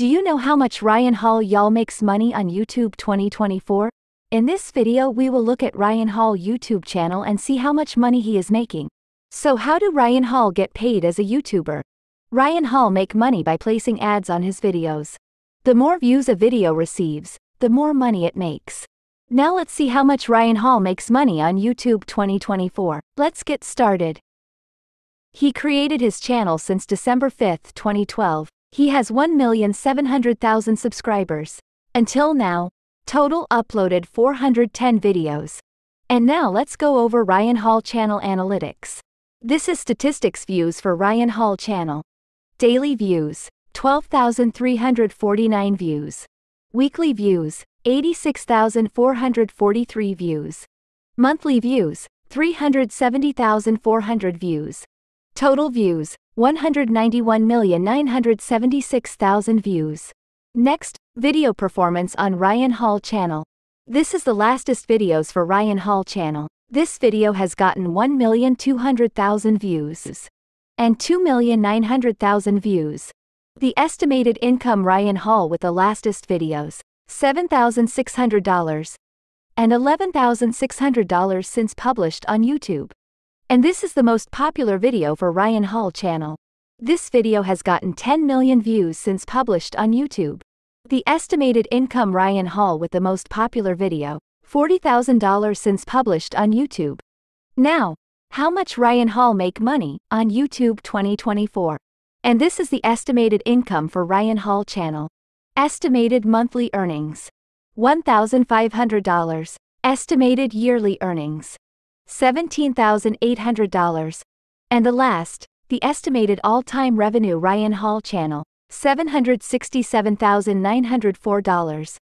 Do you know how much Ryan Hall y'all makes money on YouTube 2024? In this video we will look at Ryan Hall YouTube channel and see how much money he is making. So how do Ryan Hall get paid as a YouTuber? Ryan Hall make money by placing ads on his videos. The more views a video receives, the more money it makes. Now let's see how much Ryan Hall makes money on YouTube 2024. Let's get started. He created his channel since December 5, 2012. He has 1,700,000 subscribers. Until now, total uploaded 410 videos. And now let's go over Ryan Hall channel analytics. This is statistics views for Ryan Hall channel. Daily views, 12,349 views. Weekly views, 86,443 views. Monthly views, 370,400 views. Total views, 191,976,000 views. Next, video performance on Ryan Hall channel. This is the lastest videos for Ryan Hall channel. This video has gotten 1,200,000 views and 2,900,000 views. The estimated income Ryan Hall with the lastest videos, $7,600 and $11,600 since published on YouTube. And this is the most popular video for Ryan Hall channel. This video has gotten 10 million views since published on YouTube. The estimated income Ryan Hall with the most popular video, $40,000 since published on YouTube. Now, how much Ryan Hall make money on YouTube 2024? And this is the estimated income for Ryan Hall channel. Estimated monthly earnings. $1,500. Estimated yearly earnings. $17,800. And the last, the estimated all-time revenue Ryan Hall channel, $767,904.